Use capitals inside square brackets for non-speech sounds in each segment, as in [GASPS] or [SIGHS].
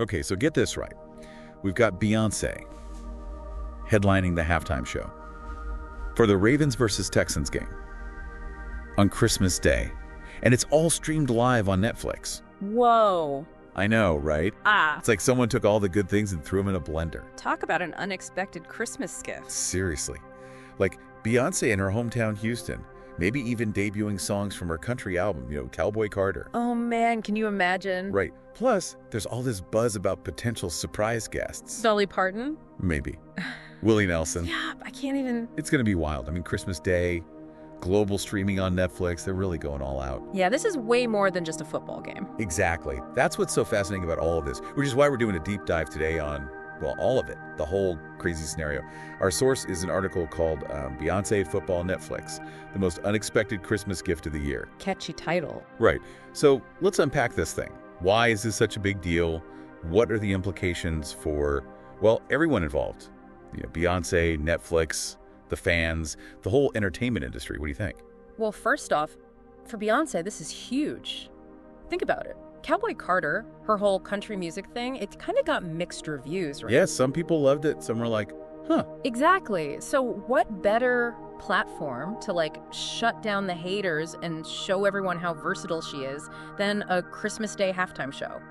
Okay, so get this right. We've got Beyonce headlining the halftime show for the Ravens versus Texans game on Christmas Day. And it's all streamed live on Netflix. Whoa. I know, right? Ah, It's like someone took all the good things and threw them in a blender. talk about an unexpected Christmas gift. Seriously. Like Beyonce in her hometown Houston, maybe even debuting songs from her country album, you know, Cowboy Carter. Oh man, can you imagine? Right. Plus, there's all this buzz about potential surprise guests. Dolly Parton? Maybe. Willie Nelson. [SIGHS] Yeah, I can't even. It's going to be wild. I mean, Christmas Day, global streaming on Netflix, they're really going all out. Yeah, this is way more than just a football game. Exactly. That's what's so fascinating about all of this, which is why we're doing a deep dive today on, well, all of it, the whole crazy scenario. Our source is an article called um, Beyonce Football Netflix, the most unexpected Christmas gift of the year. Catchy title. Right. So let's unpack this thing. Why is this such a big deal? What are the implications for, well, everyone involved? You know, Beyonce, Netflix, the fans, the whole entertainment industry. What do you think? Well, first off, for Beyonce, this is huge. Think about it. Cowboy Carter, her whole country music thing, it kind of got mixed reviews, right? Yes, some people loved it. Some were like, huh. Exactly. So, what better platform to like shut down the haters and show everyone how versatile she is than a Christmas Day halftime show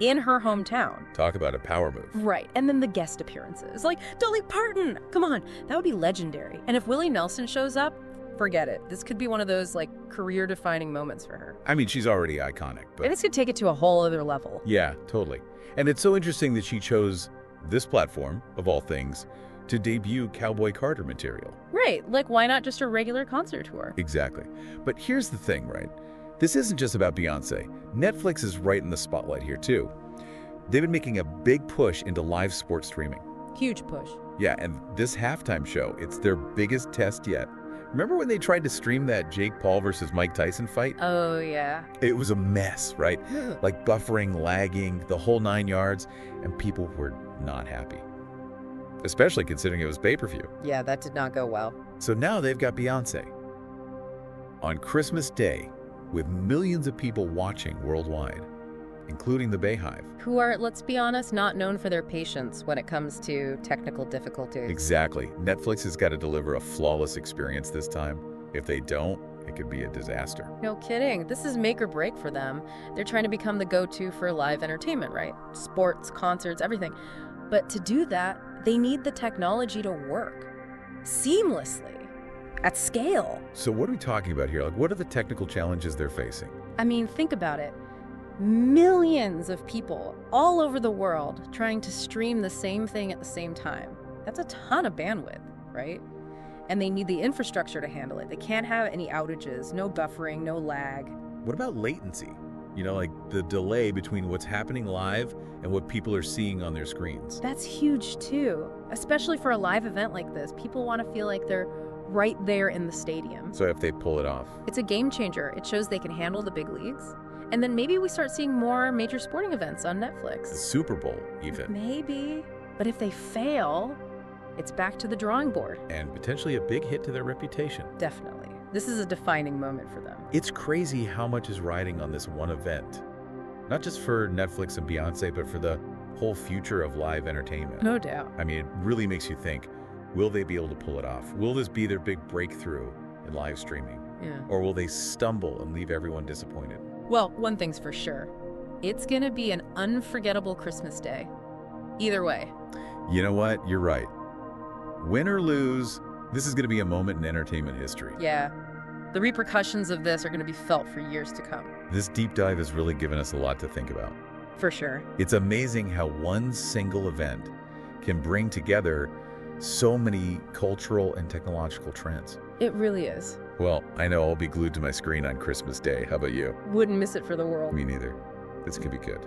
in her hometown? Talk about a power move. Right. And then the guest appearances. Like Dolly Parton. Come on. That would be legendary. And if Willie Nelson shows up, forget it. This could be one of those like career defining moments for her. I mean, she's already iconic, but And this could take it to a whole other level. yeah, totally. And it's so interesting that she chose this platform, of all things, to debut Cowboy Carter material. Right. Like, why not just a regular concert tour? Exactly. But here's the thing, right? This isn't just about Beyonce. Netflix is right in the spotlight here, too. They've been making a big push into live sports streaming. Huge push. Yeah, and this halftime show, it's their biggest test yet. Remember when they tried to stream that Jake Paul versus Mike Tyson fight? Oh, yeah. It was a mess, right? [GASPS] Like buffering, lagging, the whole nine yards, and people were not happy. Especially considering it was pay-per-view. yeah, that did not go well. So now they've got Beyonce. On Christmas Day, with millions of people watching worldwide, including the BeyHive. Who are, let's be honest, not known for their patience when it comes to technical difficulties. Exactly. Netflix has got to deliver a flawless experience this time. If they don't, it could be a disaster. No kidding. This is make or break for them. They're trying to become the go to for live entertainment, right? Sports, concerts, everything. But to do that, they need the technology to work seamlessly at scale. So what are we talking about here? Like what are the technical challenges they're facing? I mean, think about it. Millions of people all over the world trying to stream the same thing at the same time. That's a ton of bandwidth, right? And they need the infrastructure to handle it. They can't have any outages, no buffering, no lag. What about latency? You know, like the delay between what's happening live and what people are seeing on their screens. That's huge too, especially for a live event like this. People want to feel like they're right there in the stadium. So if they pull it off. It's a game changer. It shows they can handle the big leagues. And then maybe we start seeing more major sporting events on Netflix. The. Super Bowl, even. Maybe. But if they fail, it's back to the drawing board. And potentially a big hit to their reputation. Definitely. This is a defining moment for them. It's crazy how much is riding on this one event. Not just for Netflix and Beyonce, but for the whole future of live entertainment. No doubt. I mean, it really makes you think, will they be able to pull it off? Will this be their big breakthrough in live streaming? Yeah. Or will they stumble and leave everyone disappointed? Well, one thing's for sure it's going to be an unforgettable Christmas day. Either way. You know what? You're right. Win or lose, this is going to be a moment in entertainment history. Yeah. The repercussions of this are going to be felt for years to come. This deep dive has really given us a lot to think about. For sure. It's amazing how one single event can bring together so many cultural and technological trends. It really is. Well, I know I'll be glued to my screen on Christmas Day. How about you? Wouldn't miss it for the world. Me neither. This could be good.